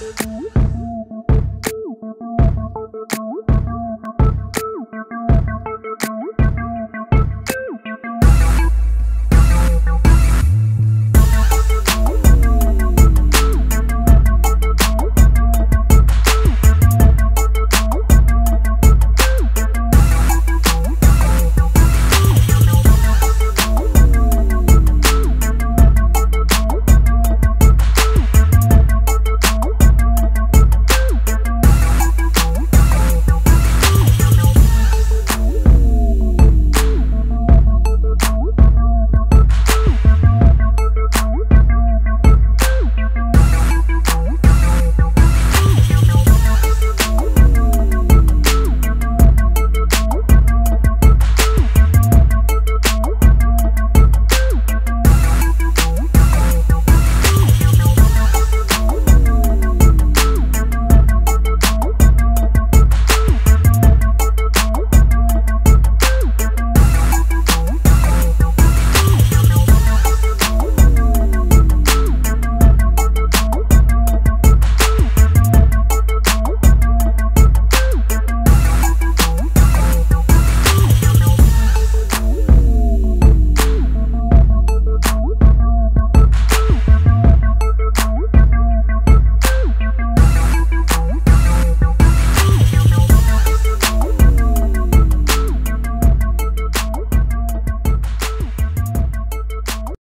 Música